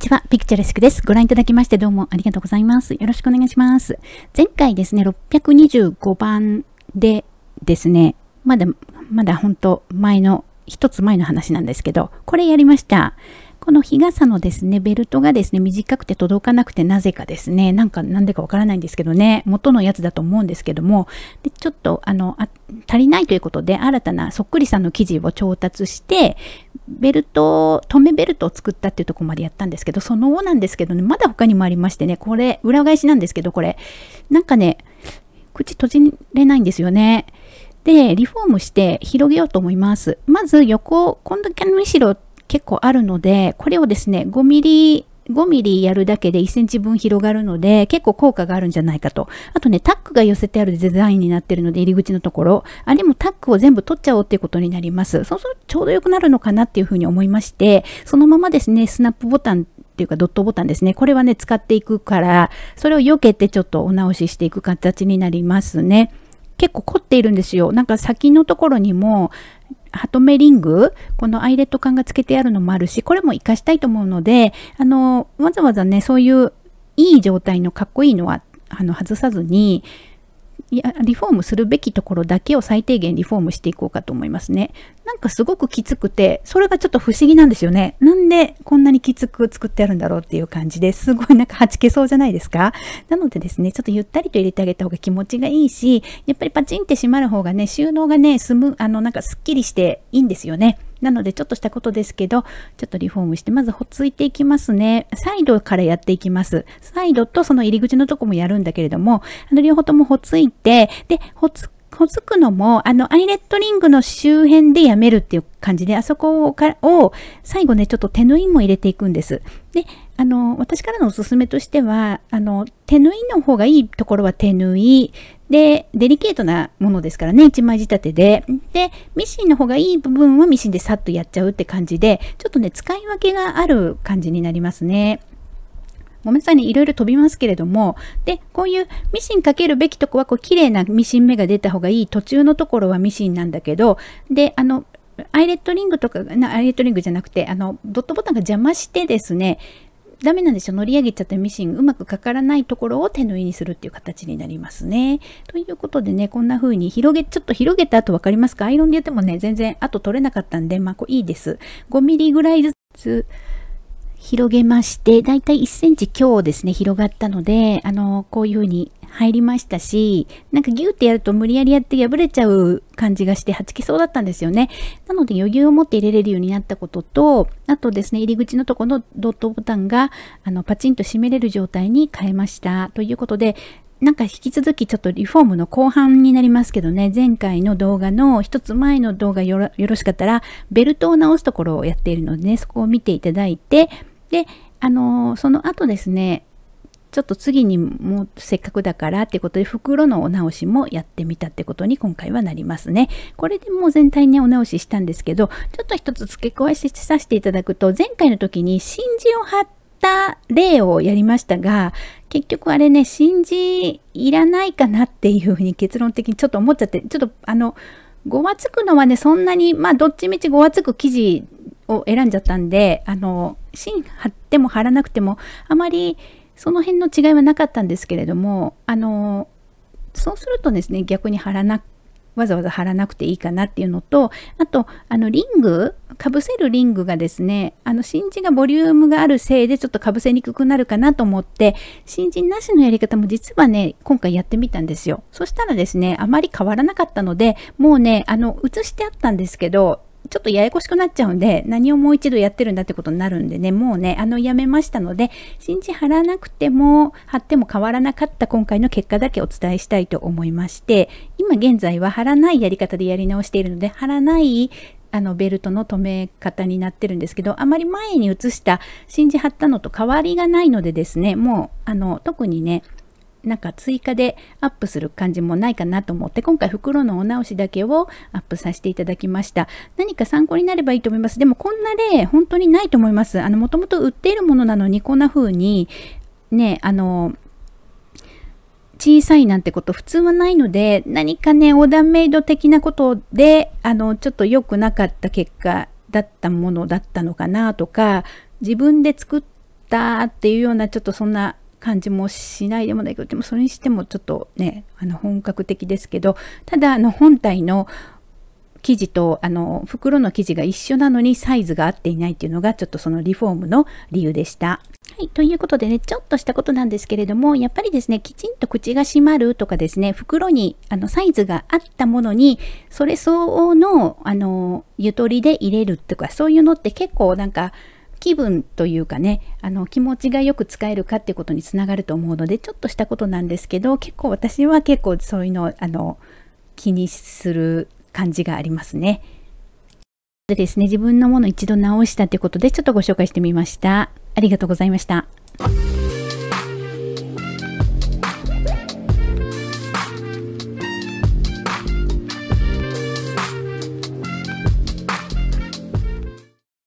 にちは、ピクチャレスクです。ご覧いただきましてどうもありがとうございます。よろしくお願いします。前回ですね、625番でですね、まだ、まだ本当前の、一つ前の話なんですけど、これやりました。この日傘のですね、ベルトがですね、短くて届かなくてなぜかですね、なんかなんでかわからないんですけどね、元のやつだと思うんですけども、でちょっとあのあ、足りないということで、新たなそっくりさんの生地を調達して、ベルト、留めベルトを作ったっていうとこまでやったんですけど、その後なんですけどね、まだ他にもありましてね、これ、裏返しなんですけど、これ、なんかね、口閉じれないんですよね。で、リフォームして広げようと思います。まず横、こんだけの後ろ結構あるので、これをですね、5ミリ5ミリやるだけで1センチ分広がるので、結構効果があるんじゃないかと。あとね、タックが寄せてあるデザインになってるので、入り口のところ、あれもタックを全部取っちゃおうっていうことになります。そうするとちょうど良くなるのかなっていうふうに思いまして、そのままですね、スナップボタンっていうかドットボタンですね。これはね、使っていくから、それを避けてちょっとお直ししていく形になりますね。結構凝っているんですよ。なんか先のところにも、ハトメリング、このアイレット感がつけてあるのもあるし、これも活かしたいと思うので、あの、わざわざね、そういういい状態のかっこいいのは、あの、外さずに、リフォームするべきところだけを最低限リフォームしていこうかと思いますね。なんかすごくきつくて、それがちょっと不思議なんですよね。なんでこんなにきつく作ってあるんだろうっていう感じですごいなんかはちけそうじゃないですか。なのでですね、ちょっとゆったりと入れてあげた方が気持ちがいいし、やっぱりパチンって閉まる方がね、収納がね、すむ、あの、なんかすっきりしていいんですよね。なのでちょっとしたことですけど、ちょっとリフォームして、まずほついていきますね。サイドからやっていきます。サイドとその入り口のとこもやるんだけれども、あの両方ともほついて、で、ほつほつくのも、あの、アイレットリングの周辺でやめるっていう感じで、あそこを、最後ね、ちょっと手縫いも入れていくんです。で、あの、私からのおすすめとしては、あの、手縫いの方がいいところは手縫い、で、デリケートなものですからね、一枚仕立てで。で、ミシンの方がいい部分はミシンでさっとやっちゃうって感じで、ちょっとね、使い分けがある感じになりますね。ごめんなさいね、いろいろ飛びますけれども、で、こういうミシンかけるべきとこは、こう、綺麗なミシン目が出た方がいい途中のところはミシンなんだけど、で、あの、アイレットリングとか、アイレットリングじゃなくて、あの、ドットボタンが邪魔してですね、ダメなんですよ。乗り上げちゃったミシンうまくかからないところを手縫いにするっていう形になりますね。ということでね、こんな風に広げ、ちょっと広げた後分かりますか？アイロンでやってもね、全然後取れなかったんで、まあこういいです。5ミリぐらいずつ広げまして、だいたい1センチ強ですね、広がったので、あの、こういう風に入りましたし、なんかギューってやると無理やりやって破れちゃう感じがしてはちけそうだったんですよね。なので余裕を持って入れれるようになったことと、あとですね、入り口のとこのドットボタンが、あの、パチンと閉めれる状態に変えました。ということで、なんか引き続きちょっとリフォームの後半になりますけどね、前回の動画の一つ前の動画よろしかったら、ベルトを直すところをやっているのでね、そこを見ていただいて、で、あのー、その後ですね、ちょっと次にもうせっかくだからってことで袋のお直しもやってみたってことに今回はなりますね。これでもう全体にねお直ししたんですけど、ちょっと一つ付け加えさせていただくと、前回の時に真珠を貼った例をやりましたが、結局あれね、真珠いらないかなっていうふうに結論的にちょっと思っちゃって、ちょっとあの、ごわつくのはね、そんなに、まあ、どっちみちごわつく生地を選んじゃったんで、あの、芯貼っても貼らなくても、あまりその辺の違いはなかったんですけれども、あの、そうするとですね、逆に貼らなわざわざ貼らなくていいかなっていうのと、あと、あの、リング、かぶせるリングがですね、あの、新人がボリュームがあるせいでちょっとかぶせにくくなるかなと思って、新人なしのやり方も実はね、今回やってみたんですよ。そしたらですね、あまり変わらなかったので、もうね、あの、映してあったんですけど、ちょっとややこしくなっちゃうんで、何をもう一度やってるんだってことになるんでね、もうね、あの、やめましたので、信じ貼らなくても、貼っても変わらなかった今回の結果だけお伝えしたいと思いまして、今現在は貼らないやり方でやり直しているので、貼らないあのベルトの留め方になってるんですけど、あまり前に移した信じ貼ったのと変わりがないのでですね、もうあの特にね、なんか追加でアップする感じもないかなと思って今回袋のお直しだけをアップさせていただきました。何か参考になればいいと思います。でもこんな例本当にないと思います。あのもともと売っているものなのにこんな風にねあの小さいなんてこと普通はないので何かねオーダーメイド的なことであのちょっと良くなかった結果だったものだったのかなとか自分で作っったっていうようなちょっとそんな感じもしないでもないけどでもそれにしてもちょっとねあの本格的ですけどただあの本体の生地とあの袋の生地が一緒なのにサイズが合っていないっていうのがちょっとそのリフォームの理由でした。はい、ということでね、ちょっとしたことなんですけれども、やっぱりですね、きちんと口が閉まるとかですね、袋にあのサイズがあったものに、それ相応のあのゆとりで入れるとか、そういうのって結構なんか、気分というかね、あの気持ちがよく使えるかってことにつながると思うので、ちょっとしたことなんですけど、結構私は結構そういうのあの気にする感じがありますね。でですね、自分のもの一度直したということで、ちょっとご紹介してみました。ありがとうございました。